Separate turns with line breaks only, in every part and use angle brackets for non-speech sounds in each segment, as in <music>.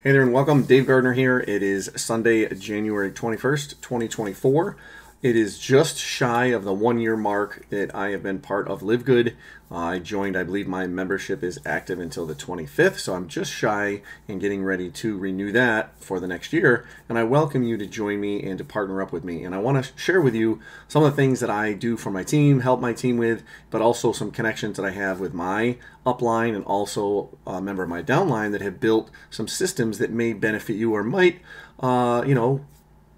Hey there and welcome. Dave Gardner here. It is Sunday, January 21st, 2024. It is just shy of the one year mark that I have been part of Live Good. Uh, I joined, I believe my membership is active until the 25th, so I'm just shy and getting ready to renew that for the next year. And I welcome you to join me and to partner up with me. And I want to share with you some of the things that I do for my team, help my team with, but also some connections that I have with my upline and also a member of my downline that have built some systems that may benefit you or might, uh, you know,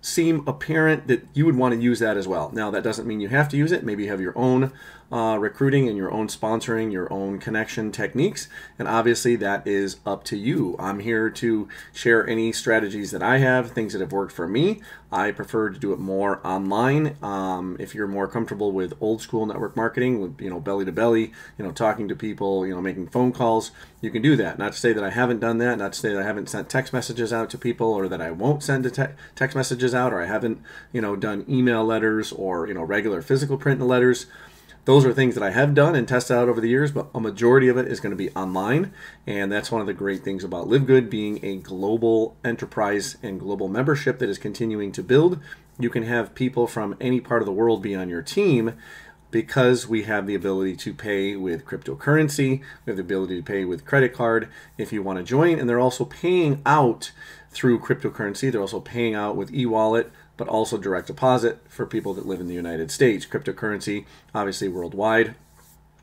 seem apparent that you would want to use that as well. Now, that doesn't mean you have to use it. Maybe you have your own uh, recruiting and your own sponsoring, your own connection techniques. And obviously, that is up to you. I'm here to share any strategies that I have, things that have worked for me. I prefer to do it more online. Um, if you're more comfortable with old school network marketing, with you know belly to belly, you know talking to people, you know making phone calls, you can do that. Not to say that I haven't done that. Not to say that I haven't sent text messages out to people, or that I won't send te- text messages out, or I haven't you know done email letters or you know regular physical print letters. Those are things that I have done and tested out over the years, but a majority of it is going to be online. And that's one of the great things about Live Good being a global enterprise and global membership that is continuing to build. You can have people from any part of the world be on your team because we have the ability to pay with cryptocurrency, we have the ability to pay with credit card if you want to join, and they're also paying out through cryptocurrency. They're also paying out with e-wallet, but also direct deposit for people that live in the United States. Cryptocurrency, obviously worldwide,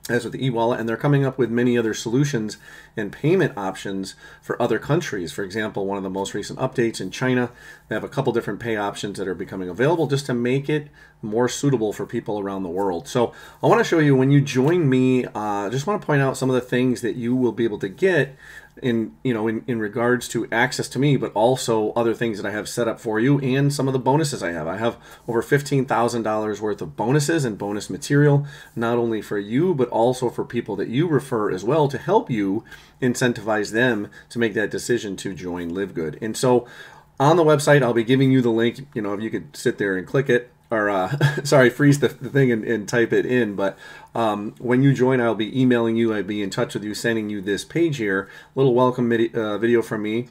as with the e-wallet and they're coming up with many other solutions and payment options for other countries. For example one of the most recent updates in china they have a couple different pay options that are becoming available just to make it more suitable for people around the world. So i want to show you when you join me uh, i just want to point out some of the things that you will be able to get in you know in, in regards to access to me but also other things that i have set up for you and some of the bonuses i have. I have over $15000 worth of bonuses and bonus material not only for you but also for people that you refer as well to help you incentivize them to make that decision to join live good and so on the website i'll be giving you the link. You know if you could sit there and click it or uh, <laughs> sorry, freeze the, the thing and, and, type it in. But um, when you join, I'll be emailing you. I'll be in touch with you, sending you this page here, little welcome uh, video from me.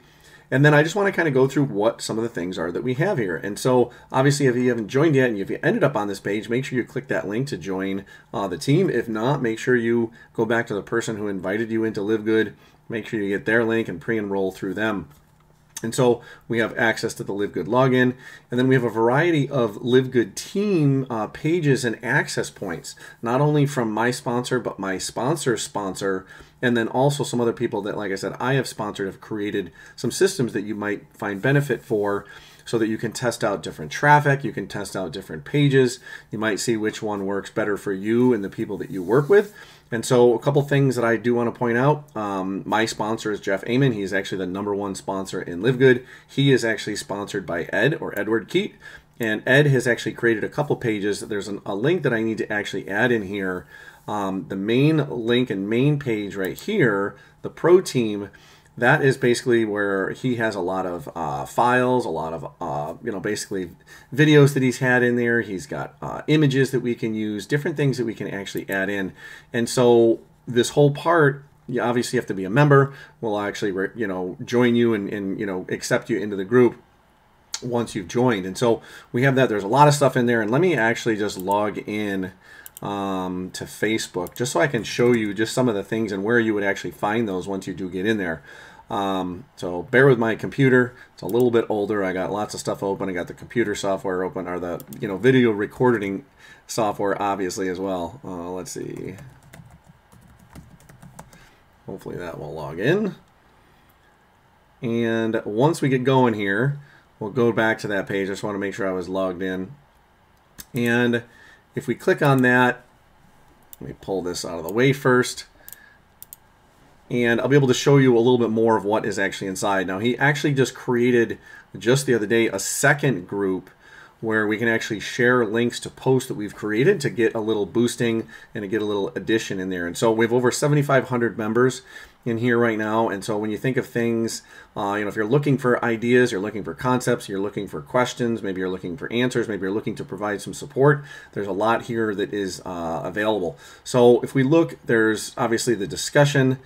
And then I just want to kind of go through what some of the things are that we have here. And so obviously if you haven't joined yet and if you ended up on this page, make sure you click that link to join uh, the team. If not, make sure you go back to the person who invited you into Live Good. Make sure you get their link and pre-enroll through them. And so we have access to the Live Good login, and then we have a variety of Live Good team uh, pages and access points, not only from my sponsor, but my sponsor's sponsor, and then also some other people that, like I said, I have sponsored have created some systems that you might find benefit for so that you can test out different traffic, you can test out different pages, you might see which one works better for you and the people that you work with. And so, a couple things that I do want to point out. Um, my sponsor is Jeff Amon. He's actually the number one sponsor in Live Good. He is actually sponsored by Ed or Edward Keat. And Ed has actually created a couple pages. There's an, a link that I need to actually add in here. Um, the main link and main page right here, the pro team that is basically where he has a lot of uh, files, a lot of, uh, you know, basically videos that he's had in there. He's got uh, images that we can use, different things that we can actually add in. And so this whole part, you obviously have to be a member. We'll actually, you know, join you and, and, you know, accept you into the group once you've joined. And so we have that. There's a lot of stuff in there. And let me actually just log in um, to Facebook just so I can show you just some of the things and where you would actually find those once you do get in there. Um, so bear with my computer. It's a little bit older. I got lots of stuff open. I got the computer software open, or the you know video recording software, obviously as well. Uh, let's see. Hopefully that will log in. And once we get going here, we'll go back to that page. I just want to make sure I was logged in. And if we click on that, let me pull this out of the way first and I'll be able to show you a little bit more of what is actually inside. Now, he actually just created, just the other day, a second group where we can actually share links to posts that we've created to get a little boosting and to get a little addition in there. And so we have over 7,500 members in here right now. And so when you think of things, uh, you know, if you're looking for ideas, you're looking for concepts, you're looking for questions, maybe you're looking for answers, maybe you're looking to provide some support, there's a lot here that is uh, available. So if we look, there's obviously the discussion,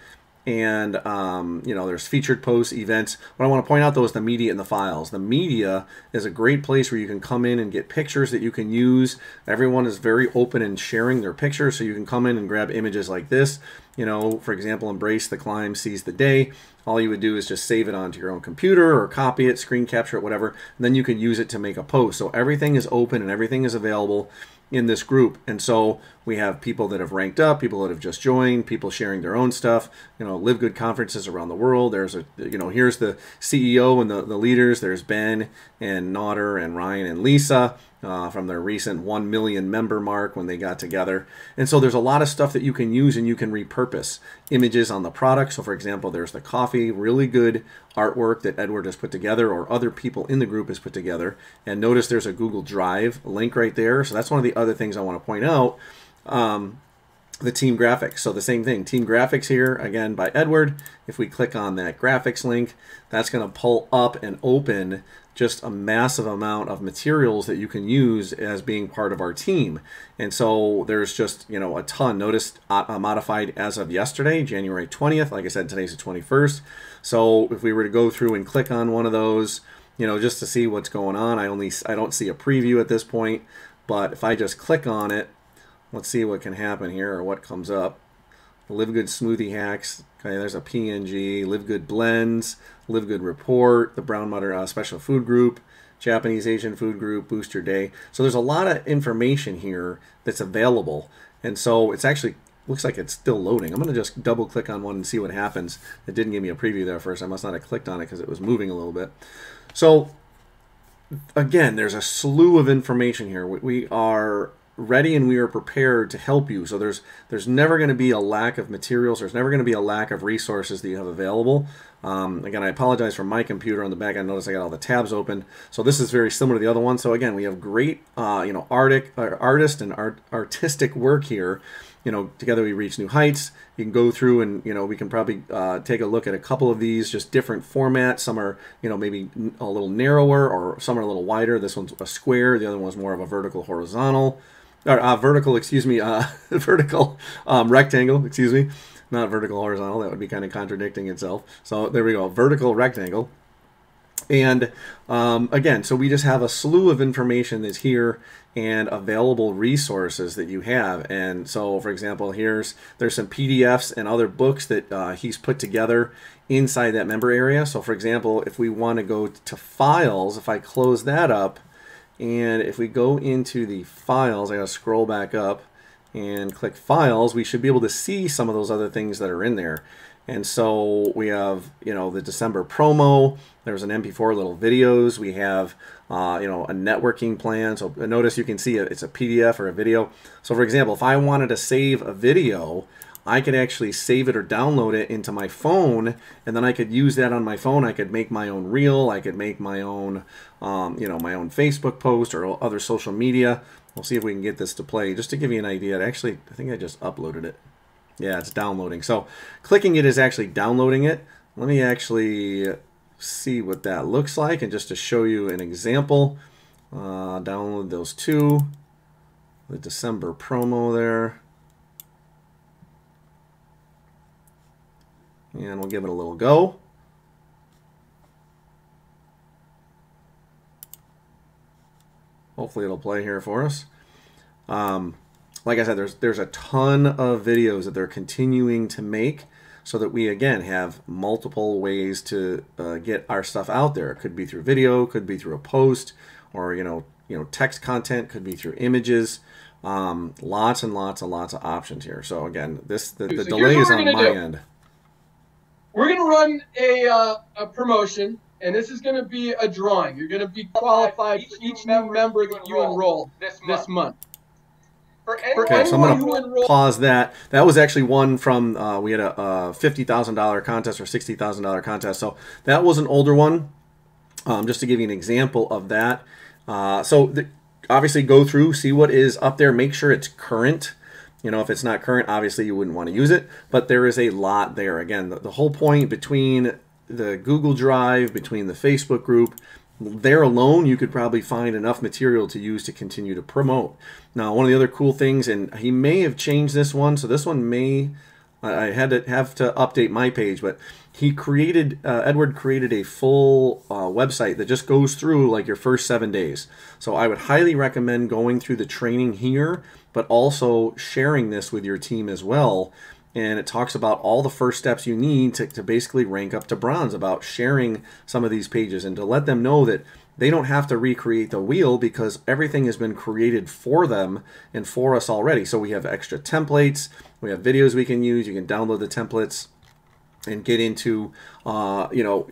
and um, you know there's featured posts events. What i want to point out though is the media and the files. The media is a great place where you can come in and get pictures that you can use. Everyone is very open in sharing their pictures so you can come in and grab images like this. You know for example embrace the climb seize the day. All you would do is just save it onto your own computer or copy it screen capture it whatever and then you can use it to make a post. So everything is open and everything is available in this group. And so we have people that have ranked up, people that have just joined, people sharing their own stuff, you know, live good conferences around the world. There's a, you know, here's the CEO and the, the leaders. There's Ben and Nauder and Ryan and Lisa uh, from their recent 1 million member mark when they got together. And so there's a lot of stuff that you can use and you can repurpose. Images on the product. So, for example, there's the coffee, really good artwork that Edward has put together or other people in the group has put together. And notice there's a Google Drive link right there. So, that's one of the other things I want to point out. Um, the team graphics. So the same thing, team graphics here, again by Edward. If we click on that graphics link, that's going to pull up and open just a massive amount of materials that you can use as being part of our team. And so there's just, you know, a ton. Notice uh, modified as of yesterday, January 20th. Like I said, today's the 21st. So if we were to go through and click on one of those, you know, just to see what's going on, I only I don't see a preview at this point, but if I just click on it, let's see what can happen here or what comes up. Live Good Smoothie Hacks. Okay, there's a PNG. Live Good Blends. Live Good Report. The Brown Butter uh, Special Food Group. Japanese Asian Food Group. Boost Your Day. So there's a lot of information here that's available. And so it's actually looks like it's still loading. I'm going to just double click on one and see what happens. It didn't give me a preview there first. I must not have clicked on it because it was moving a little bit. So again, there's a slew of information here. We are ready and we are prepared to help you. So there's there's never going to be a lack of materials. There's never going to be a lack of resources that you have available. Um, again, I apologize for my computer on the back. I notice I got all the tabs open. So this is very similar to the other one. So again, we have great, uh, you know, artic, uh, artist and art, artistic work here. You know, together we reach new heights. You can go through and, you know, we can probably uh, take a look at a couple of these, just different formats. Some are, you know, maybe a little narrower or some are a little wider. This one's a square. The other one's more of a vertical horizontal or uh, vertical, excuse me, uh, <laughs> vertical um, rectangle, excuse me, not vertical horizontal. That would be kind of contradicting itself. So there we go, vertical rectangle. And um, again, so we just have a slew of information that's here and available resources that you have. And so, for example, here's there's some PDFs and other books that uh, he's put together inside that member area. So, for example, if we want to go to files, if I close that up, and if we go into the files, I gotta scroll back up and click files, we should be able to see some of those other things that are in there. And so we have, you know, the December promo. There's an MP4 little videos. We have, uh, you know, a networking plan. So notice you can see it's a PDF or a video. So for example, if I wanted to save a video, I could actually save it or download it into my phone, and then I could use that on my phone. I could make my own reel. I could make my own, um, you know, my own Facebook post or other social media. We'll see if we can get this to play. Just to give you an idea, actually, I think I just uploaded it. Yeah, it's downloading. So clicking it is actually downloading it. Let me actually see what that looks like, and just to show you an example, uh, download those two. The December promo there. And we'll give it a little go. Hopefully it'll play here for us. Um, like I said, there's there's a ton of videos that they're continuing to make so that we again have multiple ways to uh, get our stuff out there. It could be through video, could be through a post, or you know you know text content, could be through images. Um, lots and lots and lots of options here. So again, this the, the so delay is on my do. end
we're going to run a, uh, a promotion, and this is going to be a drawing. You're going to be qualified each, each new member that you enroll this month. This month.
Okay, so I'm going to pause that. That was actually one from, uh, we had a, a $50,000 contest or $60,000 contest. So that was an older one, um, just to give you an example of that. Uh, so the, obviously go through, see what is up there, make sure it's current. You know, if it's not current, obviously you wouldn't want to use it, but there is a lot there. Again, the, the whole point between the Google Drive, between the Facebook group, there alone, you could probably find enough material to use to continue to promote. Now, one of the other cool things, and he may have changed this one, so this one may I had to have to update my page, but he created uh, Edward created a full uh, website that just goes through like your first seven days. So I would highly recommend going through the training here, but also sharing this with your team as well. And it talks about all the first steps you need to, to basically rank up to bronze, about sharing some of these pages and to let them know that they don't have to recreate the wheel because everything has been created for them and for us already. So we have extra templates, we have videos we can use, you can download the templates and get into, uh, you know,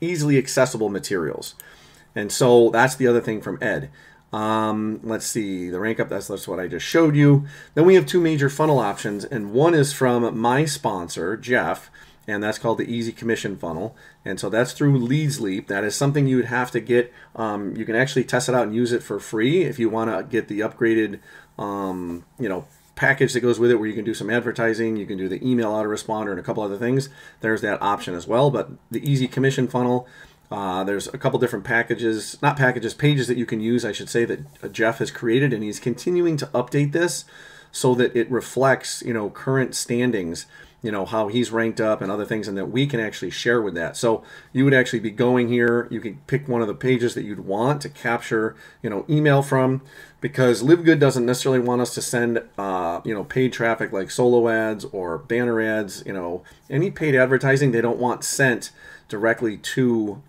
easily accessible materials. And so that's the other thing from Ed. Um, let's see, the rank up, that's, that's what I just showed you. Then we have two major funnel options, and one is from my sponsor, Jeff, and that's called the Easy Commission Funnel. And so that's through Leads Leap. That is something you would have to get. Um, you can actually test it out and use it for free if you want to get the upgraded, um, you know, package that goes with it where you can do some advertising, you can do the email autoresponder and a couple other things. There's that option as well. But the Easy Commission Funnel, uh, there's a couple different packages, not packages, pages that you can use, I should say, that uh, Jeff has created, and he's continuing to update this so that it reflects, you know, current standings you know how he's ranked up and other things and that we can actually share with that. So you would actually be going here you can pick one of the pages that you'd want to capture you know email from because livegood doesn't necessarily want us to send uh, you know paid traffic like solo ads or banner ads you know. Any paid advertising they don't want sent directly to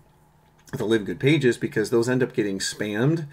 the Live Good pages because those end up getting spammed.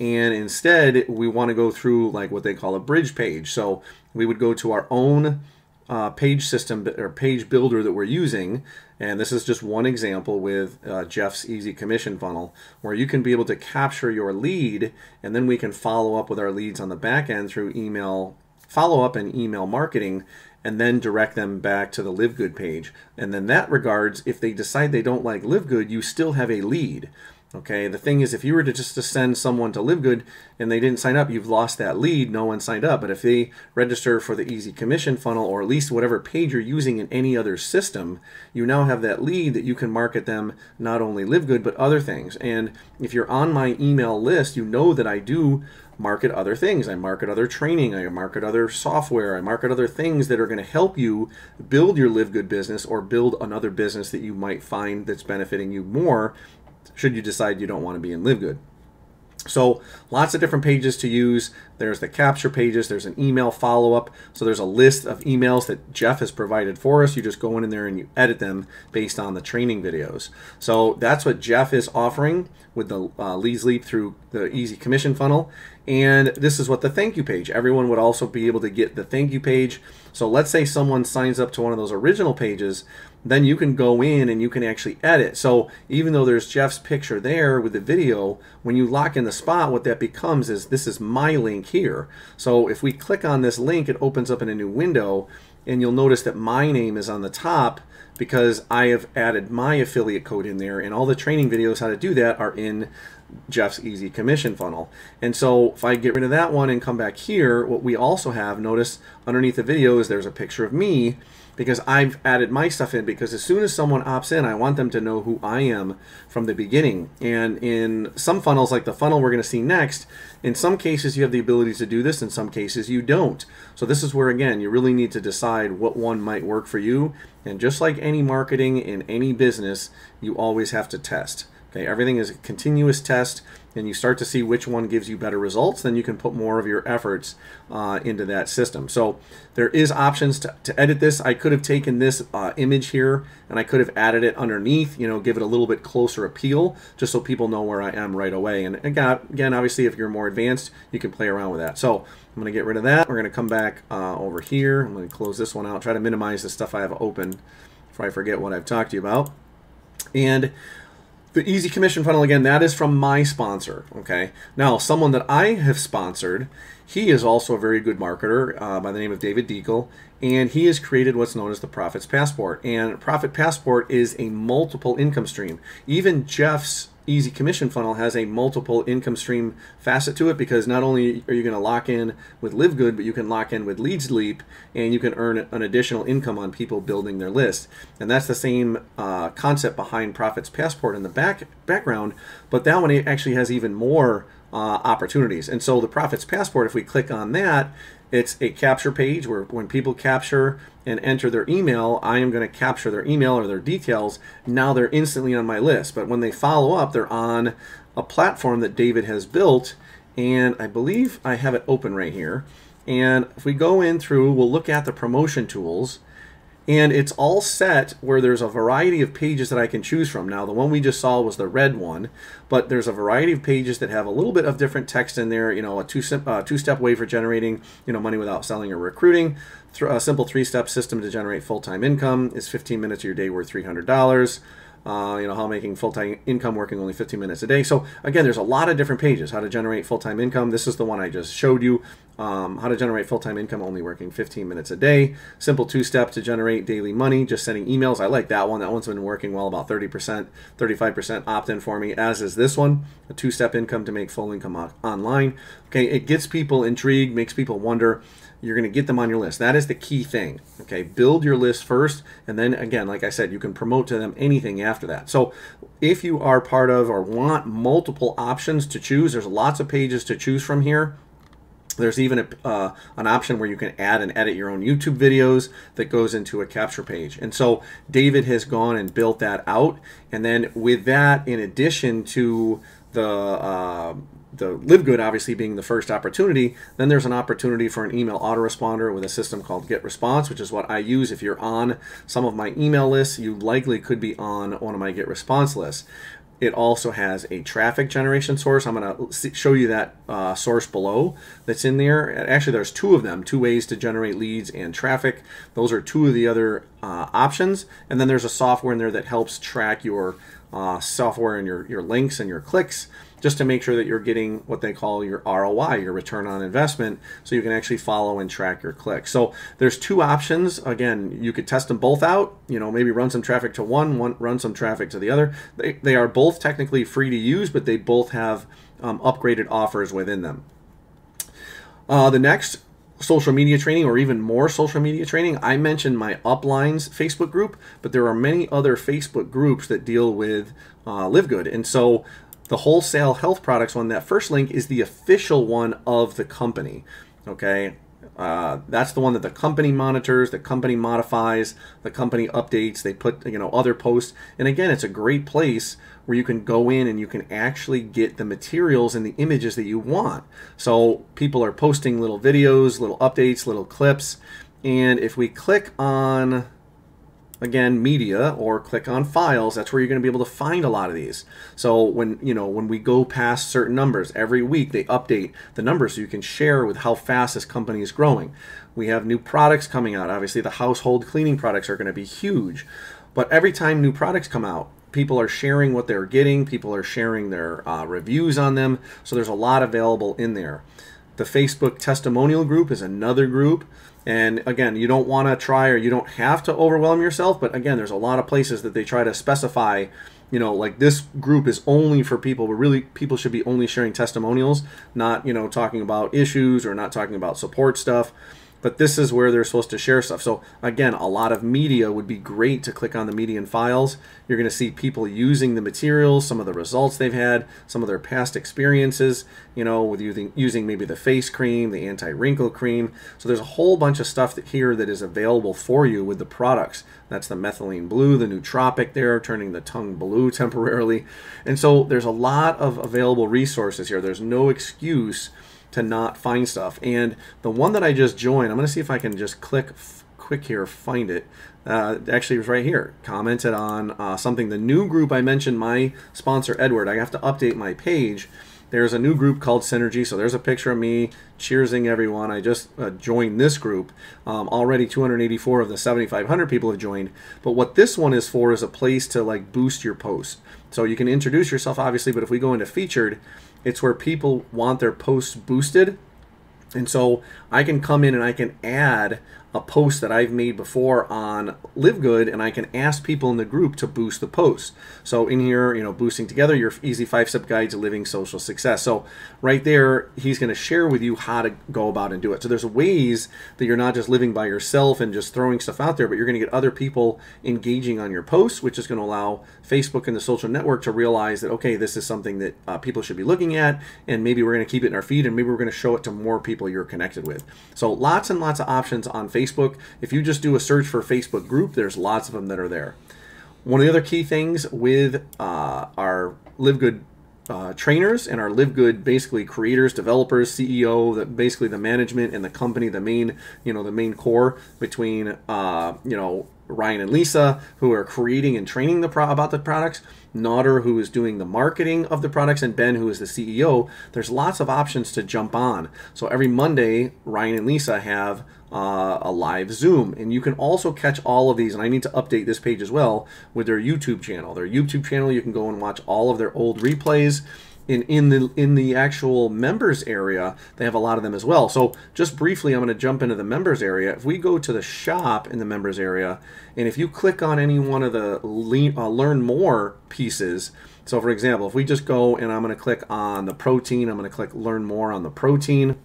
And instead we want to go through like what they call a bridge page. So we would go to our own uh, page system or page builder that we're using, and this is just one example with uh, Jeff's Easy Commission Funnel, where you can be able to capture your lead, and then we can follow up with our leads on the back end through email follow up and email marketing, and then direct them back to the Live Good page. And then that regards, if they decide they don't like Live Good, you still have a lead. Okay, the thing is, if you were to just to send someone to Live Good and they didn't sign up, you've lost that lead. No one signed up. But if they register for the Easy Commission funnel or at least whatever page you're using in any other system, you now have that lead that you can market them not only Live Good but other things. And if you're on my email list, you know that I do market other things. I market other training, I market other software, I market other things that are going to help you build your Live Good business or build another business that you might find that's benefiting you more should you decide you don't want to be in Live Good. So lots of different pages to use. There's the capture pages. There's an email follow-up. So there's a list of emails that Jeff has provided for us. You just go in there and you edit them based on the training videos. So that's what Jeff is offering with the uh, Leads Leap through the Easy Commission Funnel. And this is what the thank you page. Everyone would also be able to get the thank you page. So let's say someone signs up to one of those original pages then you can go in and you can actually edit. So even though there's Jeff's picture there with the video, when you lock in the spot, what that becomes is this is my link here. So if we click on this link, it opens up in a new window and you'll notice that my name is on the top because I have added my affiliate code in there and all the training videos how to do that are in Jeff's Easy Commission Funnel. And so if I get rid of that one and come back here, what we also have, notice underneath the video is there's a picture of me because I've added my stuff in because as soon as someone opts in, I want them to know who I am from the beginning. And in some funnels, like the funnel we're going to see next, in some cases you have the ability to do this, in some cases you don't. So this is where, again, you really need to decide what one might work for you. And just like any marketing in any business, you always have to test. Okay, everything is a continuous test, and you start to see which one gives you better results, then you can put more of your efforts uh, into that system. So there is options to, to edit this. I could have taken this uh, image here and I could have added it underneath, you know, give it a little bit closer appeal, just so people know where I am right away. And again, again obviously, if you're more advanced, you can play around with that. So I'm going to get rid of that. We're going to come back uh, over here. I'm going to close this one out, try to minimize the stuff I have open before I forget what I've talked to you about. And the Easy Commission Funnel, again, that is from my sponsor, okay? Now, someone that I have sponsored, he is also a very good marketer uh, by the name of David Deagle, and he has created what's known as the Profits Passport. And Profit Passport is a multiple income stream. Even Jeff's easy commission funnel has a multiple income stream facet to it because not only are you going to lock in with live good but you can lock in with leads leap and you can earn an additional income on people building their list. And that's the same uh, concept behind profits passport in the back background but that one actually has even more uh, opportunities. And so the profits passport if we click on that It's a capture page where when people capture and enter their email, I am going to capture their email or their details. Now they're instantly on my list. But when they follow up, they're on a platform that David has built. And I believe I have it open right here. And if we go in through, we'll look at the promotion tools and it's all set where there's a variety of pages that I can choose from. Now, the one we just saw was the red one, but there's a variety of pages that have a little bit of different text in there. You know, a two-step uh, two step way for generating you know money without selling or recruiting. A simple three step system to generate full time income is 15 minutes of your day worth $300 uh, you know, how making full-time income working only 15 minutes a day. So again, there's a lot of different pages, how to generate full-time income. This is the one I just showed you, um, how to generate full-time income only working 15 minutes a day. Simple two-step to generate daily money, just sending emails. I like that one. That one's been working well, about 30%, 35% opt-in for me, as is this one, a two-step income to make full income online. Okay, it gets people intrigued, makes people wonder, you're going to get them on your list. That is the key thing. Okay, build your list first, and then again, like I said, you can promote to them anything after that. So, if you are part of or want multiple options to choose, there's lots of pages to choose from here. There's even a, uh, an option where you can add and edit your own YouTube videos that goes into a capture page. And so David has gone and built that out. And then with that, in addition to the uh, the live good obviously being the first opportunity then there's an opportunity for an email autoresponder with a system called get response which is what i use if you're on some of my email lists you likely could be on one of my get response lists it also has a traffic generation source. I'm going to show you that uh, source below that's in there. Actually, there's two of them, two ways to generate leads and traffic. Those are two of the other uh, options. And then there's a software in there that helps track your uh, software and your, your links and your clicks just to make sure that you're getting what they call your ROI, your return on investment, so you can actually follow and track your clicks. So there's two options. Again, you could test them both out. You know, maybe run some traffic to one, one run some traffic to the other. They, they are both technically free to use, but they both have um, upgraded offers within them. Uh, the next social media training or even more social media training, I mentioned my Uplines Facebook group, but there are many other Facebook groups that deal with uh, Live Good. And so the wholesale health products one, that first link is the official one of the company. Okay, uh, that's the one that the company monitors, the company modifies, the company updates. They put you know other posts, and again, it's a great place where you can go in and you can actually get the materials and the images that you want. So people are posting little videos, little updates, little clips, and if we click on again media or click on files that's where you're going to be able to find a lot of these. So when you know when we go past certain numbers every week they update the numbers so you can share with how fast this company is growing. We have new products coming out. Obviously the household cleaning products are going to be huge. But every time new products come out people are sharing what they're getting. People are sharing their uh, reviews on them. So there's a lot available in there. The facebook testimonial group is another group. And again, you don't want to try or you don't have to overwhelm yourself, but again, there's a lot of places that they try to specify, you know, like this group is only for people, but really people should be only sharing testimonials, not, you know, talking about issues or not talking about support stuff but this is where they're supposed to share stuff. So again, a lot of media would be great to click on the media and files. You're going to see people using the materials, some of the results they've had, some of their past experiences, you know, with using using maybe the face cream, the anti-wrinkle cream. So there's a whole bunch of stuff that here that is available for you with the products. That's the methylene blue, the nootropic there, turning the tongue blue <laughs> temporarily. And so there's a lot of available resources here. There's no excuse to not find stuff. And the one that I just joined, I'm going to see if I can just click quick here, find it. Uh, actually, it was right here. Commented on uh, something. The new group I mentioned, my sponsor Edward. I have to update my page. There's a new group called Synergy. So there's a picture of me cheersing everyone. I just uh, joined this group. Um, already 284 of the 7,500 people have joined. But what this one is for is a place to like boost your post. So you can introduce yourself, obviously. But if we go into featured, it's where people want their posts boosted. And so I can come in and I can add a post that I've made before on Live Good, and I can ask people in the group to boost the post. So in here, you know, boosting together your easy five-step guide to living social success. So right there, he's going to share with you how to go about and do it. So there's ways that you're not just living by yourself and just throwing stuff out there, but you're going to get other people engaging on your posts, which is going to allow Facebook and the social network to realize that okay, this is something that uh, people should be looking at, and maybe we're going to keep it in our feed, and maybe we're going to show it to more people you're connected with. So lots and lots of options on Facebook. If you just do a search for Facebook group, there's lots of them that are there. One of the other key things with uh, our Live Good uh, trainers and our Live Good basically creators, developers, CEO, that basically the management and the company, the main you know the main core between uh, you know Ryan and Lisa who are creating and training the pro- about the products. Nauder, who is doing the marketing of the products, and Ben, who is the CEO. There's lots of options to jump on. So every Monday, Ryan and Lisa have uh, a live Zoom, and you can also catch all of these. And I need to update this page as well with their YouTube channel. Their YouTube channel, you can go and watch all of their old replays in in the in the actual members area they have a lot of them as well. So just briefly i'm going to jump into the members area. If we go to the shop in the members area and if you click on any one of the uh, learn more pieces so for example if we just go and i'm going to click on the protein i'm going to click learn more on the protein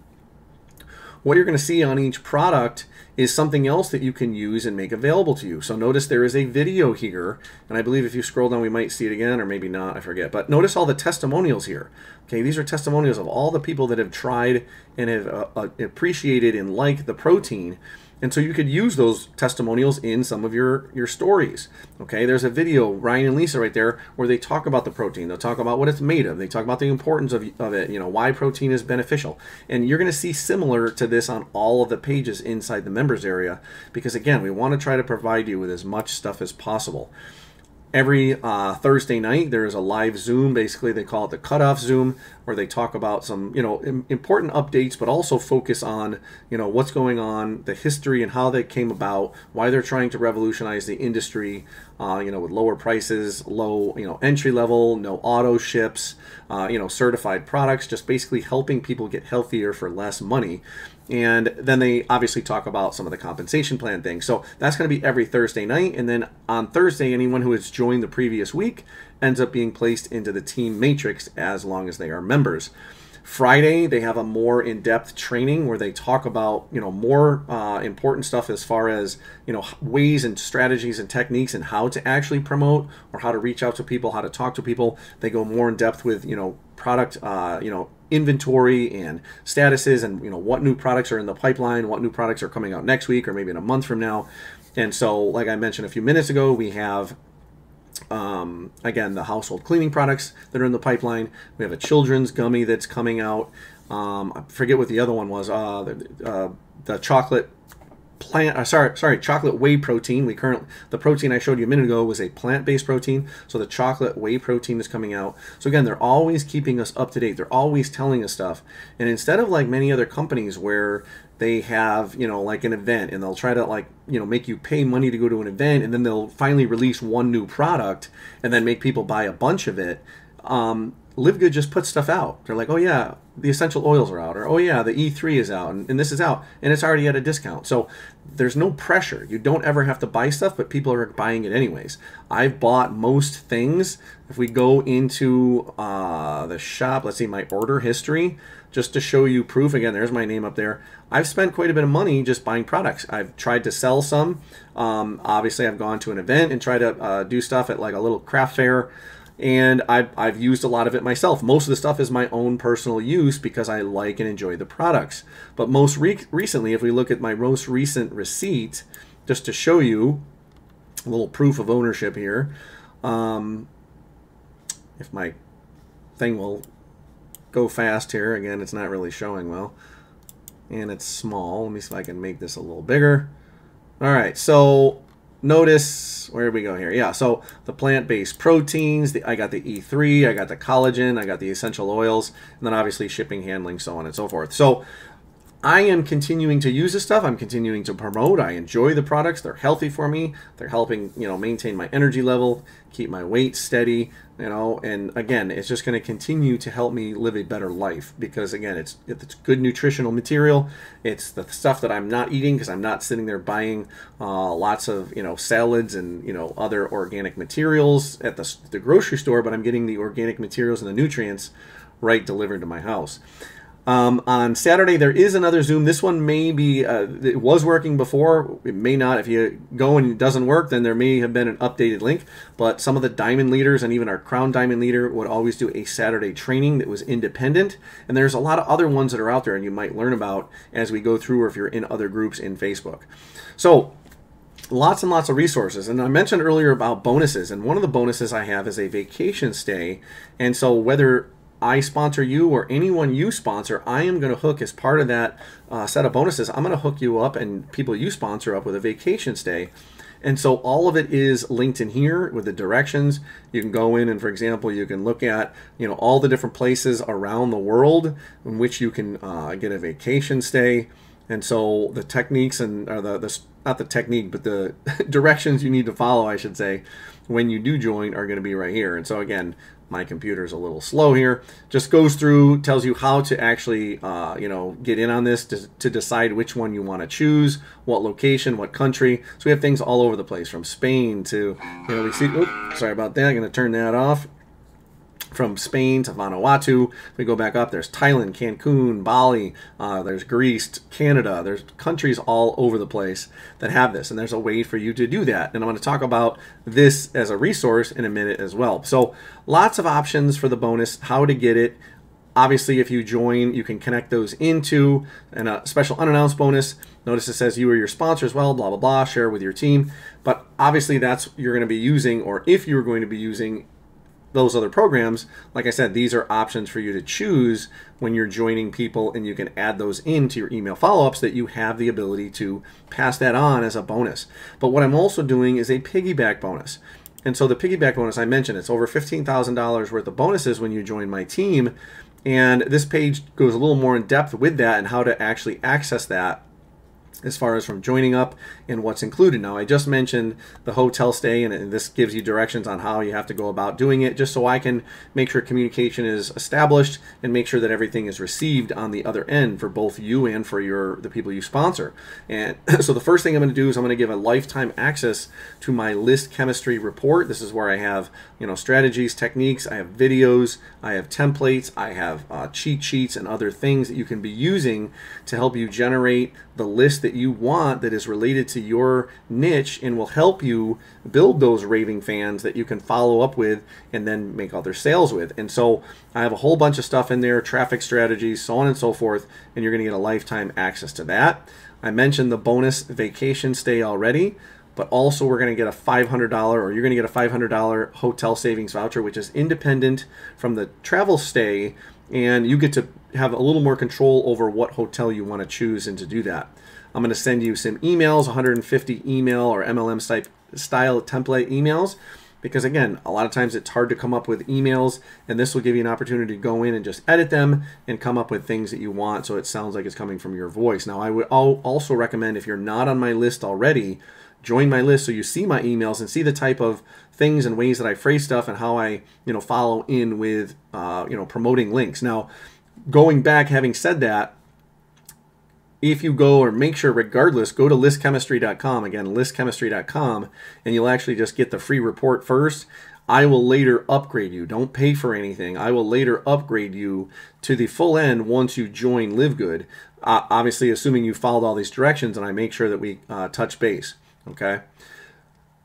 what you're going to see on each product is something else that you can use and make available to you. So notice there is a video here, and I believe if you scroll down we might see it again, or maybe not, I forget. But notice all the testimonials here. Okay, these are testimonials of all the people that have tried and have uh, uh, appreciated and liked the protein and so you could use those testimonials in some of your, your stories. Okay, there's a video, Ryan and Lisa right there, where they talk about the protein. They'll talk about what it's made of. They talk about the importance of, of it, you know, why protein is beneficial. And you're going to see similar to this on all of the pages inside the members area because, again, we want to try to provide you with as much stuff as possible every uh, Thursday night there is a live Zoom. Basically, they call it the cutoff Zoom, where they talk about some you know important updates, but also focus on you know what's going on, the history and how they came about, why they're trying to revolutionize the industry. Uh, you know, with lower prices, low you know entry level, no auto ships, uh, you know certified products, just basically helping people get healthier for less money. And then they obviously talk about some of the compensation plan things. So that's going to be every Thursday night. And then on Thursday, anyone who has joined the previous week ends up being placed into the team matrix as long as they are members. Friday, they have a more in-depth training where they talk about you know more uh, important stuff as far as you know ways and strategies and techniques and how to actually promote or how to reach out to people, how to talk to people. They go more in depth with you know product uh, you know inventory and statuses and you know what new products are in the pipeline, what new products are coming out next week or maybe in a month from now. And so, like I mentioned a few minutes ago, we have um, again the household cleaning products that are in the pipeline. We have a children's gummy that's coming out. Um, I forget what the other one was. Uh, the, uh, the chocolate plant uh, sorry sorry chocolate whey protein we currently the protein i showed you a minute ago was a plant-based protein so the chocolate whey protein is coming out so again they're always keeping us up to date they're always telling us stuff and instead of like many other companies where they have you know like an event and they'll try to like you know make you pay money to go to an event and then they'll finally release one new product and then make people buy a bunch of it um, Live Good just puts stuff out. They're like, oh yeah, the essential oils are out, or oh yeah, the E3 is out, and, and, this is out, and it's already at a discount. So there's no pressure. You don't ever have to buy stuff, but people are buying it anyways. I've bought most things. If we go into uh, the shop, let's see my order history, just to show you proof. Again, there's my name up there. I've spent quite a bit of money just buying products. I've tried to sell some. Um, obviously, I've gone to an event and tried to uh, do stuff at like a little craft fair and I've, I've used a lot of it myself. Most of the stuff is my own personal use because I like and enjoy the products. But most re- recently, if we look at my most recent receipt, just to show you a little proof of ownership here, um, if my thing will go fast here, again, it's not really showing well. And it's small. Let me see if I can make this a little bigger. All right, so notice where we go here yeah so the plant-based proteins the, i got the e3 i got the collagen i got the essential oils and then obviously shipping handling so on and so forth so I am continuing to use this stuff. I'm continuing to promote. I enjoy the products. They're healthy for me. They're helping, you know, maintain my energy level, keep my weight steady, you know, and again, it's just going to continue to help me live a better life because again, it's it's good nutritional material. It's the stuff that I'm not eating because I'm not sitting there buying uh, lots of, you know, salads and, you know, other organic materials at the, the grocery store, but I'm getting the organic materials and the nutrients right delivered to my house. Um, on Saturday, there is another Zoom. This one may be, uh, it was working before. It may not. If you go and it doesn't work, then there may have been an updated link. But some of the diamond leaders and even our crown diamond leader would always do a Saturday training that was independent. And there's a lot of other ones that are out there and you might learn about as we go through or if you're in other groups in Facebook. So, lots and lots of resources. And I mentioned earlier about bonuses. And one of the bonuses I have is a vacation stay. And so, whether I sponsor you or anyone you sponsor, I am going to hook as part of that uh, set of bonuses. I'm going to hook you up and people you sponsor up with a vacation stay. And so all of it is linked in here with the directions. You can go in and, for example, you can look at you know all the different places around the world in which you can uh, get a vacation stay. And so the techniques and or the, the not the technique, but the <laughs> directions you need to follow, I should say, when you do join are going to be right here. And so again, my computer's a little slow here. Just goes through, tells you how to actually, uh, you know, get in on this to, to decide which one you want to choose, what location, what country. So we have things all over the place, from Spain to, you know, we see. Oops, sorry about that. I'm going to turn that off from Spain to Vanuatu. We go back up, there's Thailand, Cancun, Bali, uh, there's Greece, Canada. There's countries all over the place that have this, and there's a way for you to do that. And I'm going to talk about this as a resource in a minute as well. So lots of options for the bonus, how to get it. Obviously, if you join, you can connect those into and a special unannounced bonus. Notice it says you are your sponsor as well, blah, blah, blah, share with your team. But obviously, that's you're going to be using, or if you're going to be using those other programs, like I said, these are options for you to choose when you're joining people, and you can add those into your email follow ups that you have the ability to pass that on as a bonus. But what I'm also doing is a piggyback bonus. And so the piggyback bonus I mentioned, it's over $15,000 worth of bonuses when you join my team. And this page goes a little more in depth with that and how to actually access that as far as from joining up and what's included. Now, I just mentioned the hotel stay, and, this gives you directions on how you have to go about doing it, just so I can make sure communication is established and make sure that everything is received on the other end for both you and for your the people you sponsor. And <clears throat> so the first thing I'm going to do is I'm going to give a lifetime access to my list chemistry report. This is where I have you know strategies, techniques, I have videos, I have templates, I have uh, cheat sheets, and other things that you can be using to help you generate the list that you want that is related to your niche and will help you build those raving fans that you can follow up with and then make other sales with. And so I have a whole bunch of stuff in there, traffic strategies, so on and so forth, and you're going to get a lifetime access to that. I mentioned the bonus vacation stay already but also we're going to get a $500 or you're going to get a $500 hotel savings voucher which is independent from the travel stay and you get to have a little more control over what hotel you want to choose and to do that I'm going to send you some emails, 150 email or MLM type style template emails because again, a lot of times it's hard to come up with emails and this will give you an opportunity to go in and just edit them and come up with things that you want so it sounds like it's coming from your voice. Now, I would also recommend if you're not on my list already, join my list so you see my emails and see the type of things and ways that I phrase stuff and how I, you know, follow in with, uh, you know, promoting links. Now, going back, having said that, if you go or make sure regardless go to listchemistry.com again listchemistry.com and you'll actually just get the free report first. I will later upgrade you. Don't pay for anything. I will later upgrade you to the full end once you join live good uh, obviously assuming you followed all these directions and i make sure that we uh, touch base okay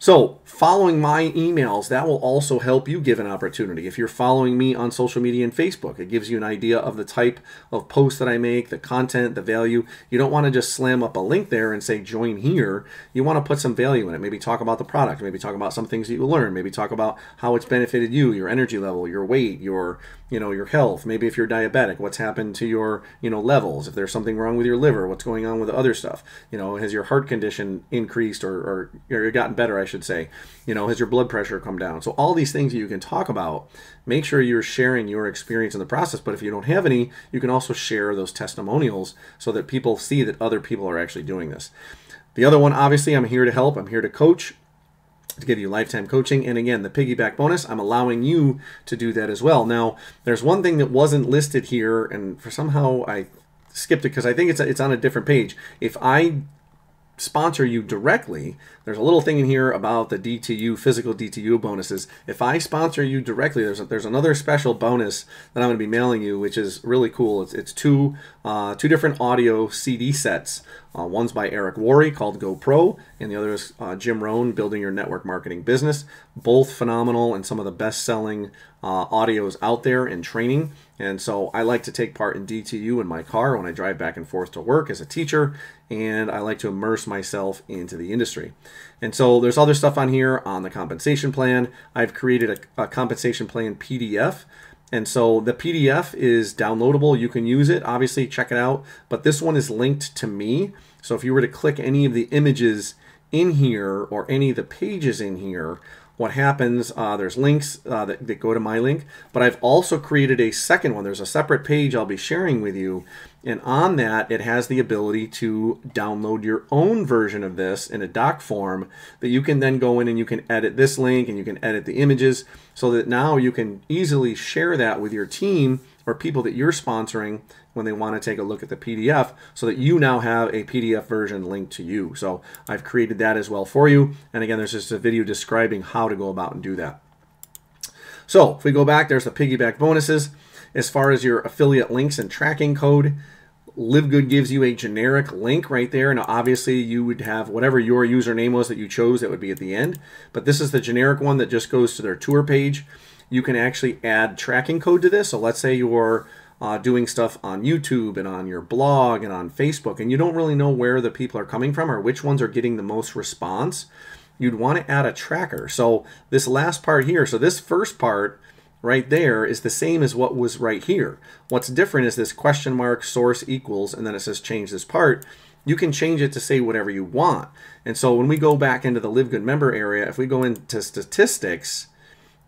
so, following my emails, that will also help you give an opportunity. If you're following me on social media and Facebook, it gives you an idea of the type of post that I make, the content, the value. You don't want to just slam up a link there and say join here. You want to put some value in it. Maybe talk about the product, maybe talk about some things that you learn, maybe talk about how it's benefited you, your energy level, your weight, your you know your health maybe if you're diabetic what's happened to your you know levels if there's something wrong with your liver what's going on with the other stuff you know has your heart condition increased or, or, or gotten better i should say. You know, has your blood pressure come down? So all these things you can talk about. Make sure you're sharing your experience in the process. But if you don't have any, you can also share those testimonials so that people see that other people are actually doing this. The other one, obviously, I'm here to help. I'm here to coach to give you lifetime coaching. And again, the piggyback bonus, I'm allowing you to do that as well. Now, there's one thing that wasn't listed here, and for somehow I skipped it because I think it's it's on a different page. If I sponsor you directly, there's a little thing in here about the DTU physical DTU bonuses. If I sponsor you directly, there's a, there's another special bonus that I'm going to be mailing you, which is really cool. It's it's two uh, two different audio CD sets. Uh, one's by Eric Worre called GoPro, and the other is uh, Jim Rohn, Building Your Network Marketing Business. Both phenomenal and some of the best selling uh, audios out there in training. And so I like to take part in DTU in my car when I drive back and forth to work as a teacher, and I like to immerse myself into the industry. And so there's other stuff on here on the compensation plan. I've created a, a compensation plan PDF. And so the PDF is downloadable. You can use it, obviously, check it out. But this one is linked to me. So if you were to click any of the images in here or any of the pages in here, what happens, uh, there's links uh, that, that go to my link, but I've also created a second one. There's a separate page I'll be sharing with you. And on that, it has the ability to download your own version of this in a doc form that you can then go in and you can edit this link and you can edit the images so that now you can easily share that with your team or people that you're sponsoring when they want to take a look at the PDF so that you now have a PDF version linked to you. So I've created that as well for you. And again, there's just a video describing how to go about and do that. So if we go back, there's the piggyback bonuses. As far as your affiliate links and tracking code, LiveGood gives you a generic link right there. And obviously you would have whatever your username was that you chose that would be at the end. But this is the generic one that just goes to their tour page. You can actually add tracking code to this. So let's say you're uh, doing stuff on YouTube and on your blog and on Facebook, and you don't really know where the people are coming from or which ones are getting the most response, you'd want to add a tracker. So this last part here, so this first part right there is the same as what was right here. What's different is this question mark source equals, and then it says change this part. You can change it to say whatever you want. And so when we go back into the Live Good member area, if we go into statistics,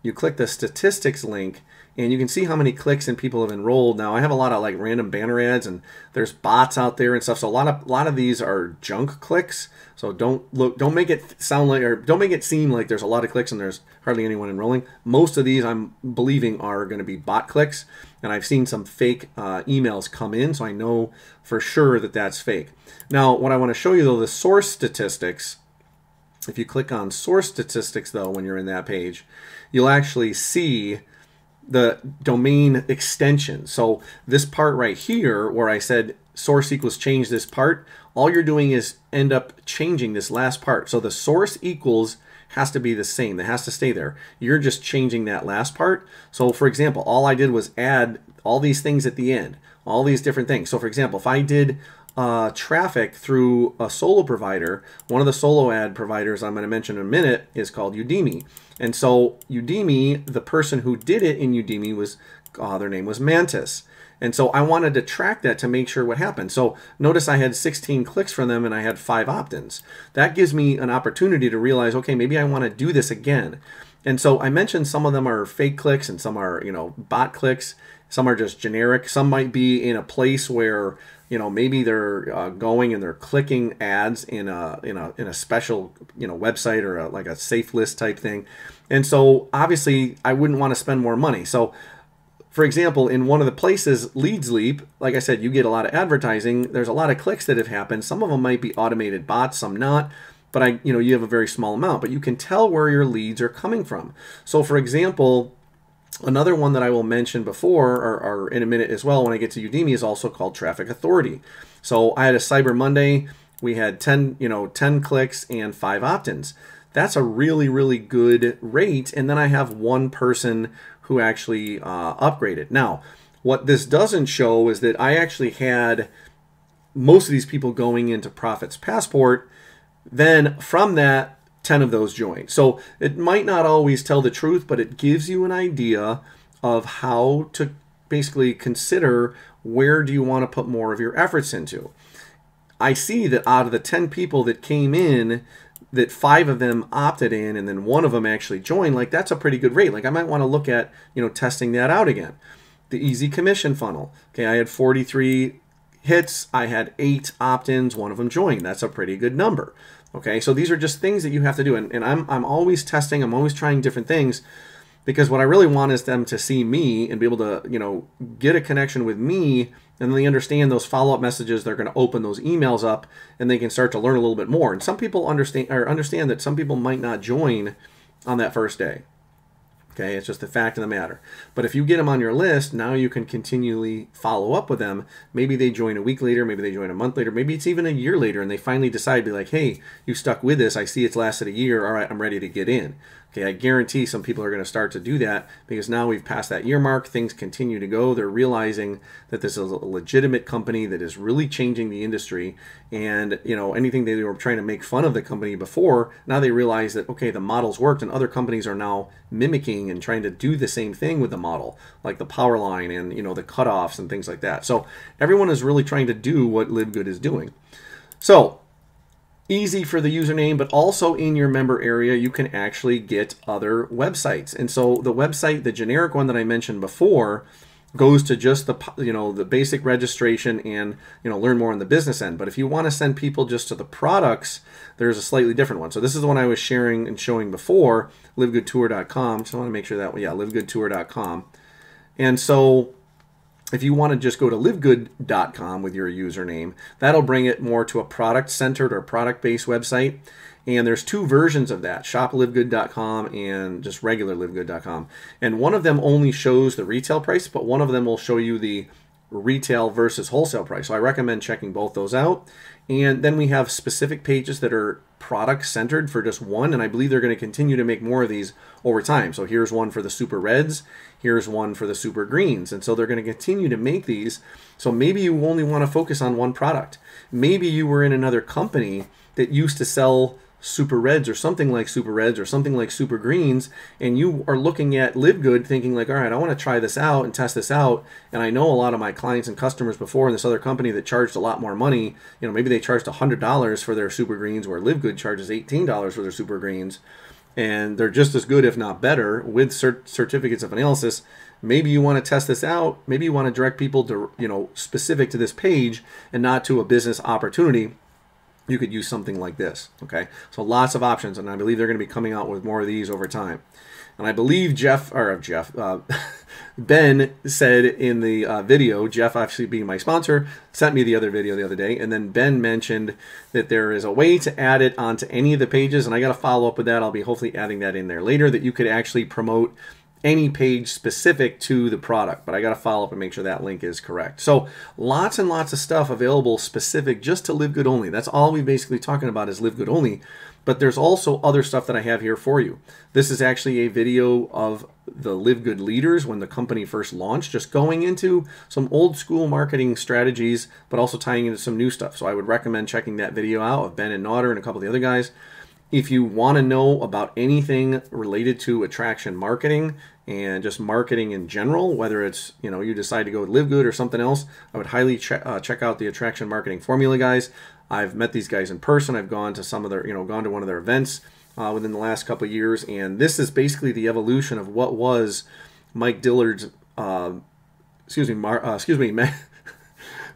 you click the statistics link, and you can see how many clicks and people have enrolled. Now I have a lot of like random banner ads and there's bots out there and stuff. So a lot of a lot of these are junk clicks. So don't look don't make it sound like or don't make it seem like there's a lot of clicks and there's hardly anyone enrolling. Most of these I'm believing are going to be bot clicks and I've seen some fake uh, emails come in so I know for sure that that's fake. Now what I want to show you though the source statistics if you click on source statistics though when you're in that page you'll actually see the domain extension. So this part right here where I said source equals change this part, all you're doing is end up changing this last part. So the source equals has to be the same. That has to stay there. You're just changing that last part. So for example, all I did was add all these things at the end, all these different things. So for example, if I did uh, traffic through a solo provider, one of the solo ad providers I'm going to mention in a minute is called Udimi. And so Udimi, the person who did it in Udimi was, uh, their name was Mantis. And so I wanted to track that to make sure what happened. So notice I had 16 clicks from them and I had five opt-ins. That gives me an opportunity to realize, okay, maybe I want to do this again. And so I mentioned some of them are fake clicks and some are, you know, bot clicks. Some are just generic. Some might be in a place where you know maybe they're uh, going and they're clicking ads in a in a in a special you know website or a, like a safe list type thing. And so obviously i wouldn't want to spend more money. So for example in one of the places LeadsLeap like i said you get a lot of advertising. There's a lot of clicks that have happened. Some of them might be automated bots some not. But i you know you have a very small amount but you can tell where your leads are coming from. So for example Another one that I will mention before or, or, in a minute as well when I get to Udimi is also called Traffic Authority. So I had a Cyber Monday. We had 10, you know, 10 clicks and five opt-ins. That's a really, really good rate. And then I have one person who actually uh, upgraded. Now, what this doesn't show is that I actually had most of these people going into Profits Passport. Then from that, 10 of those join. So it might not always tell the truth, but it gives you an idea of how to basically consider where do you want to put more of your efforts into. I see that out of the 10 people that came in, that five of them opted in and then one of them actually joined, like that's a pretty good rate. Like I might want to look at, you know, testing that out again. The easy commission funnel. Okay, I had 43 hits, I had eight opt-ins, one of them joined. That's a pretty good number. Okay, so these are just things that you have to do. And, and I'm, I'm always testing, I'm always trying different things because what I really want is them to see me and be able to, you know, get a connection with me and they understand those follow-up messages they're going to open those emails up and they can start to learn a little bit more and some people understand or understand that some people might not join on that first day Okay, it's just a fact of the matter. But if you get them on your list, now you can continually follow up with them. Maybe they join a week later, maybe they join a month later, maybe it's even a year later, and they finally decide be like, hey, you stuck with this. I see it's lasted a year. All right, I'm ready to get in. Okay, I guarantee some people are going to start to do that because now we've passed that year mark. Things continue to go. They're realizing that this is a legitimate company that is really changing the industry. And, you know, anything they were trying to make fun of the company before, now they realize that, okay, the models worked and other companies are now mimicking and trying to do the same thing with the model, like the power line and, you know, the cutoffs and things like that. So everyone is really trying to do what Live Good is doing. So easy for the username, but also in your member area, you can actually get other websites. And so the website, the generic one that I mentioned before, goes to just the you know the basic registration and you know learn more on the business end. But if you want to send people just to the products there's a slightly different one. So this is the one i was sharing and showing before livegoodtour.com so i want to make sure that yeah livegoodtour.com and so if you want to just go to livegood.com with your username, that'll bring it more to a product centered or product based website. And there's two versions of that shoplivegood.com and just regular livegood.com. And one of them only shows the retail price, but one of them will show you the retail versus wholesale price. So I recommend checking both those out. And then we have specific pages that are product centered for just one, and I believe they're going to continue to make more of these over time. So here's one for the super reds, here's one for the super greens, and so they're going to continue to make these. So maybe you only want to focus on one product. Maybe you were in another company that used to sell super reds or something like super reds or something like super greens and you are looking at live good thinking like all right i want to try this out and test this out and i know a lot of my clients and customers before in this other company that charged a lot more money you know maybe they charged $100 for their super greens where live good charges $18 for their super greens and they're just as good if not better with cert- certificates of analysis. Maybe you want to test this out. Maybe you want to direct people to you know specific to this page and not to a business opportunity you could use something like this. Okay, so lots of options, and I believe they're going to be coming out with more of these over time. And I believe Jeff or Jeff uh, <laughs> Ben said in the uh, video, Jeff actually being my sponsor, sent me the other video the other day, and then Ben mentioned that there is a way to add it onto any of the pages, and I got to follow up with that. I'll be hopefully adding that in there later. That you could actually promote any page specific to the product, but I got to follow up and make sure that link is correct. So lots and lots of stuff available specific just to Live Good Only. That's all we're basically talking about is Live Good Only. But there's also other stuff that I have here for you. This is actually a video of the Live Good leaders when the company first launched, just going into some old school marketing strategies, but also tying into some new stuff. So I would recommend checking that video out of Ben and Nauder and a couple of the other guys. If you want to know about anything related to attraction marketing and just marketing in general, whether it's you know you decide to go with Live Good or something else, I would highly check uh, check out the attraction marketing formula guys. I've met these guys in person. I've gone to some of their you know gone to one of their events uh, within the last couple years, and this is basically the evolution of what was Mike Dillard's. Uh, excuse me, Mar- uh, excuse me, <laughs>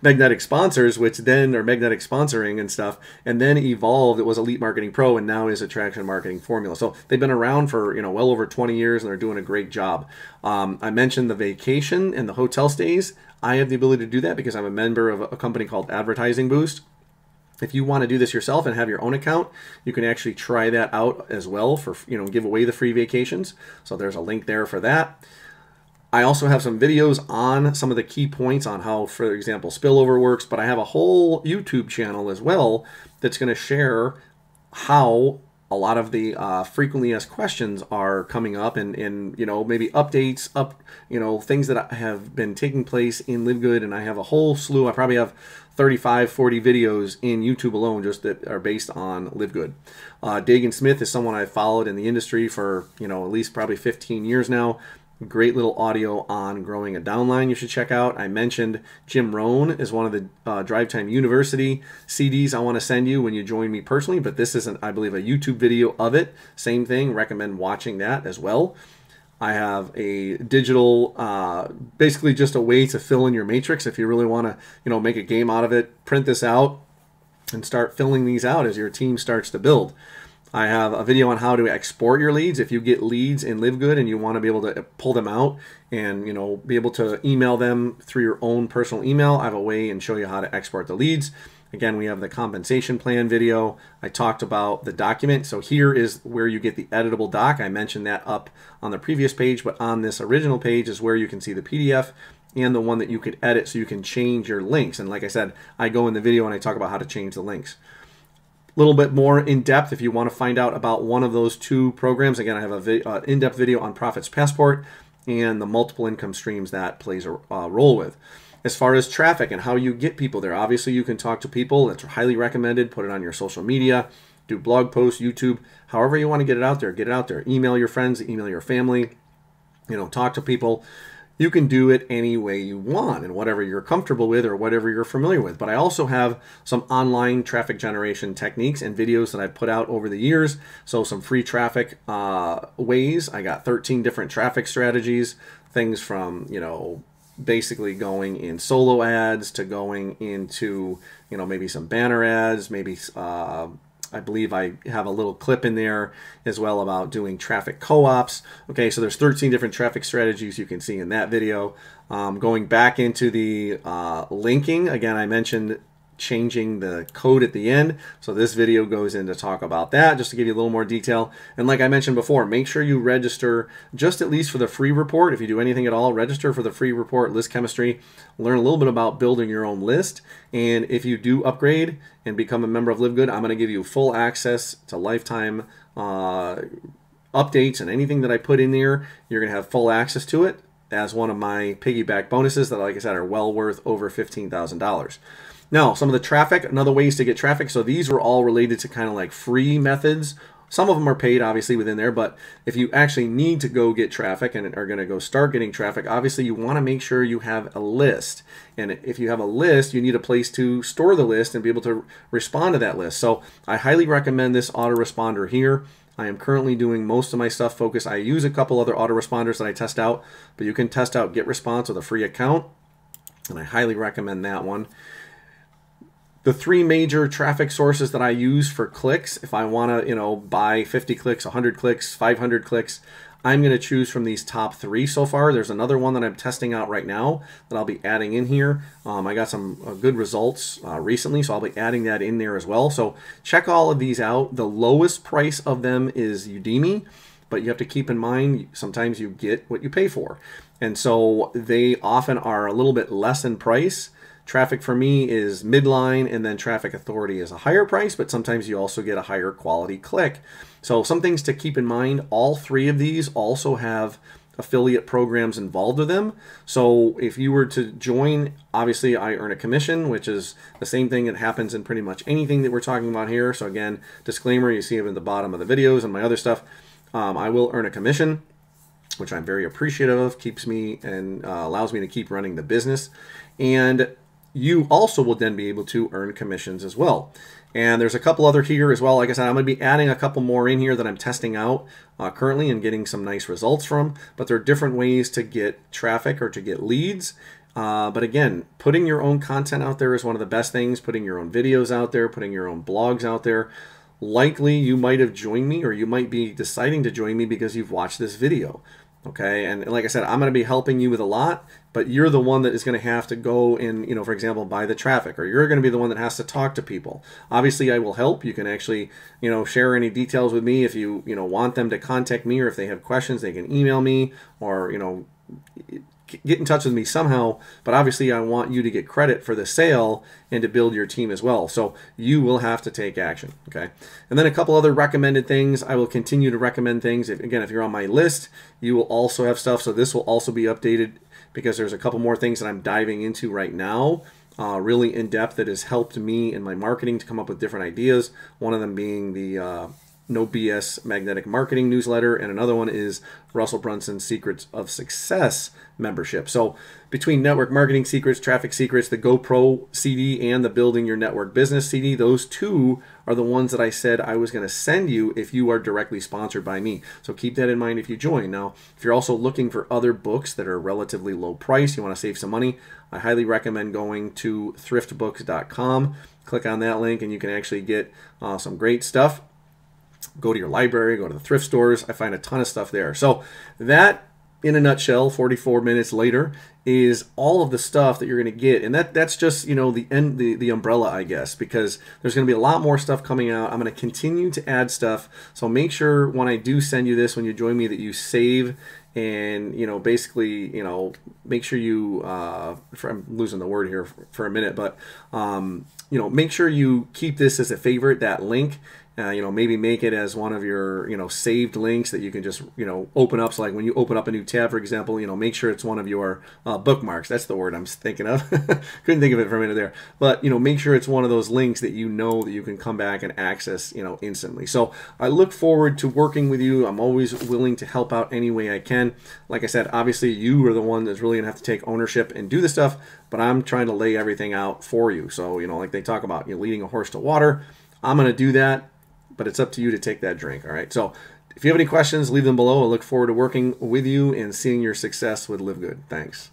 magnetic sponsors, which then are magnetic sponsoring and stuff, and then evolved. It was Elite Marketing Pro, and now is Attraction Marketing Formula. So they've been around for you know well over 20 years, and they're doing a great job. Um, I mentioned the vacation and the hotel stays. I have the ability to do that because I'm a member of a company called Advertising Boost. If you want to do this yourself and have your own account, you can actually try that out as well for you know give away the free vacations. So there's a link there for that. I also have some videos on some of the key points on how, for example, spillover works, but I have a whole YouTube channel as well that's going to share how a lot of the uh, frequently asked questions are coming up and, and you know maybe updates up you know things that have been taking place in live good and i have a whole slew i probably have 35 40 videos in youtube alone just that are based on live good uh, Daegan Smith is someone i've followed in the industry for you know at least probably 15 years now Great little audio on growing a downline you should check out. I mentioned Jim Rohn is one of the uh, Drive Time University CDs I want to send you when you join me personally, but this isn't, I believe, a YouTube video of it. Same thing, recommend watching that as well. I have a digital, uh, basically just a way to fill in your matrix. If you really want to, you know, make a game out of it, print this out and start filling these out as your team starts to build. I have a video on how to export your leads. If you get leads in LiveGood and you want to be able to pull them out and you know be able to email them through your own personal email, I have a way and show you how to export the leads. Again, we have the compensation plan video. I talked about the document. So here is where you get the editable doc. I mentioned that up on the previous page, but on this original page is where you can see the PDF and the one that you could edit so you can change your links. And like I said, I go in the video and I talk about how to change the links little bit more in depth if you want to find out about one of those two programs. Again, I have a vi- uh, in-depth video on Profits Passport and the multiple income streams that plays a uh, role with. As far as traffic and how you get people there, obviously you can talk to people. That's highly recommended. Put it on your social media, do blog posts, YouTube, however you want to get it out there. Get it out there. Email your friends, email your family. You know, talk to people you can do it any way you want and whatever you're comfortable with or whatever you're familiar with. But I also have some online traffic generation techniques and videos that I've put out over the years. So some free traffic uh, ways. I got 13 different traffic strategies, things from, you know, basically going in solo ads to going into, you know, maybe some banner ads, maybe uh, I believe I have a little clip in there as well about doing traffic co-ops. Okay, so there's 13 different traffic strategies you can see in that video. Um, going back into the uh, linking, again, I mentioned changing the code at the end. So this video goes in to talk about that, just to give you a little more detail. And like I mentioned before, make sure you register just at least for the free report. If you do anything at all, register for the free report, List Chemistry. Learn a little bit about building your own list. And if you do upgrade and become a member of LiveGood, I'm going to give you full access to lifetime uh, updates and anything that I put in there. You're going to have full access to it as one of my piggyback bonuses that, like I said, are well worth over $15,000. Now, some of the traffic, another ways to get traffic. So these were all related to kind of like free methods. Some of them are paid, obviously, within there, but if you actually need to go get traffic and are going to go start getting traffic, obviously you want to make sure you have a list. And if you have a list, you need a place to store the list and be able to respond to that list. So I highly recommend this autoresponder here. I am currently doing most of my stuff focused. I use a couple other autoresponders that I test out, but you can test out GetResponse with a free account, and I highly recommend that one. The three major traffic sources that I use for clicks, if I want to, you know, buy 50 clicks, 100 clicks, 500 clicks, I'm going to choose from these top three so far. There's another one that I'm testing out right now that I'll be adding in here. Um, I got some uh, good results uh, recently, so I'll be adding that in there as well. So check all of these out. The lowest price of them is Udimi, but you have to keep in mind sometimes you get what you pay for. And so they often are a little bit less in price Traffic for me is midline, and then Traffic Authority is a higher price, but sometimes you also get a higher quality click. So some things to keep in mind, all three of these also have affiliate programs involved with them. So if you were to join, obviously I earn a commission, which is the same thing that happens in pretty much anything that we're talking about here. So again, disclaimer, you see it at the bottom of the videos and my other stuff. Um, I will earn a commission, which I'm very appreciative of, keeps me and uh, allows me to keep running the business. And you also will then be able to earn commissions as well. And there's a couple other here as well. Like I said, I'm going to be adding a couple more in here that I'm testing out uh, currently and getting some nice results from. But there are different ways to get traffic or to get leads. Uh, but again, putting your own content out there is one of the best things. Putting your own videos out there, putting your own blogs out there. Likely you might have joined me or you might be deciding to join me because you've watched this video. Okay, and like I said, I'm going to be helping you with a lot, but you're the one that is going to have to go and, you know, for example, buy the traffic, or you're going to be the one that has to talk to people. Obviously, I will help. You can actually, you know, share any details with me if you, you know, want them to contact me, or if they have questions, they can email me, or you know, get in touch with me somehow. But obviously, I want you to get credit for the sale and to build your team as well. So you will have to take action. Okay. And then a couple other recommended things. I will continue to recommend things. If, again, if you're on my list, you will also have stuff. So this will also be updated because there's a couple more things that I'm diving into right now. Uh, really in depth that has helped me in my marketing to come up with different ideas. One of them being the uh, No BS Magnetic Marketing newsletter, and another one is Russell Brunson's Secrets of Success membership. So between Network Marketing Secrets, Traffic Secrets, the GoPro CD, and the Building Your Network Business CD, those two are the ones that I said I was going to send you if you are directly sponsored by me. So keep that in mind if you join. Now, if you're also looking for other books that are relatively low price, you want to save some money, I highly recommend going to thriftbooks.com. Click on that link and you can actually get uh, some great stuff go to your library, go to the thrift stores. I find a ton of stuff there. So that in a nutshell 44 minutes later is all of the stuff that you're going to get and that that's just you know the end the, the umbrella i guess because there's going to be a lot more stuff coming out i'm going to continue to add stuff so make sure when i do send you this when you join me that you save and you know basically you know make sure you uh, for, i'm losing the word here for, for a minute but um, you know make sure you keep this as a favorite that link uh, you know, maybe make it as one of your, you know, saved links that you can just, you know, open up. So like when you open up a new tab, for example, you know, make sure it's one of your uh, bookmarks. That's the word I'm thinking of. <laughs> Couldn't think of it for a minute there. But, you know, make sure it's one of those links that you know that you can come back and access, you know, instantly. So I look forward to working with you. I'm always willing to help out any way I can. Like I said, obviously you are the one that's really to have to take ownership and do the stuff, but I'm trying to lay everything out for you. So, you know, like they talk about, you know, leading a horse to water. I'm going to do that but it's up to you to take that drink. All right. So if you have any questions, leave them below. I look forward to working with you and seeing your success with Live Good. Thanks.